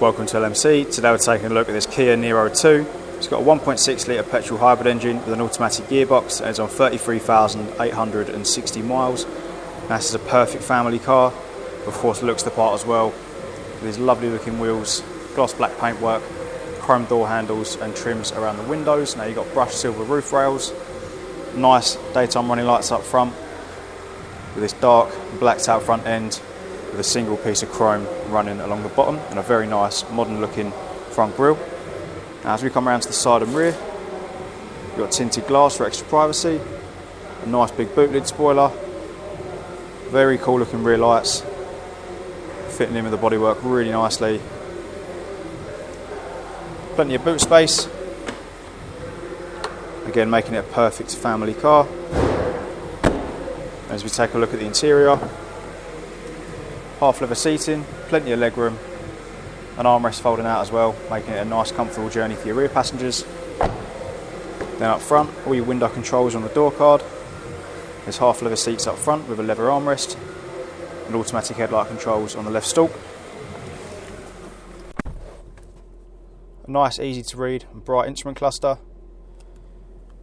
Welcome to LMC. Today we're taking a look at this Kia Niro 2. It's got a 1.6 litre petrol hybrid engine with an automatic gearbox and it's on 33,860 miles. This is a perfect family car. Of course, looks the part as well. With these lovely looking wheels, gloss black paintwork, chrome door handles and trims around the windows. Now you've got brushed silver roof rails, nice daytime running lights up front with this dark blacked out front end with a single piece of chrome running along the bottom and a very nice modern looking front grille. Now as we come around to the side and rear, you've got tinted glass for extra privacy, a nice big boot lid spoiler, very cool looking rear lights, fitting in with the bodywork really nicely. Plenty of boot space, again making it a perfect family car. As we take a look at the interior, half leather seating, plenty of legroom, an armrest folding out as well, making it a nice comfortable journey for your rear passengers. Then up front, all your window controls on the door card. There's half leather seats up front with a leather armrest and automatic headlight controls on the left stalk. A nice, easy to read and bright instrument cluster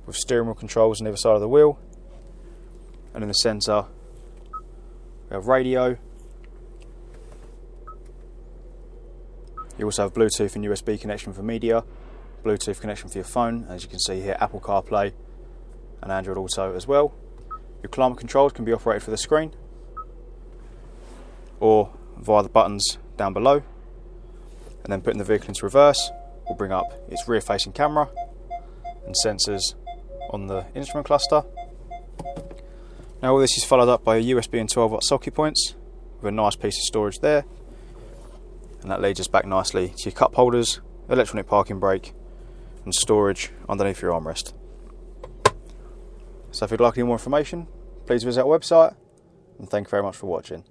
with steering wheel controls on either side of the wheel. And in the centre, we have radio, You also have Bluetooth and USB connection for media, Bluetooth connection for your phone, as you can see here, Apple CarPlay and Android Auto as well. Your climate controls can be operated for the screen or via the buttons down below. And then putting the vehicle into reverse will bring up its rear facing camera and sensors on the instrument cluster. Now all this is followed up by a USB and 12 watt socket points with a nice piece of storage there and that leads us back nicely to your cup holders, electronic parking brake and storage underneath your armrest. So if you'd like any more information, please visit our website and thank you very much for watching.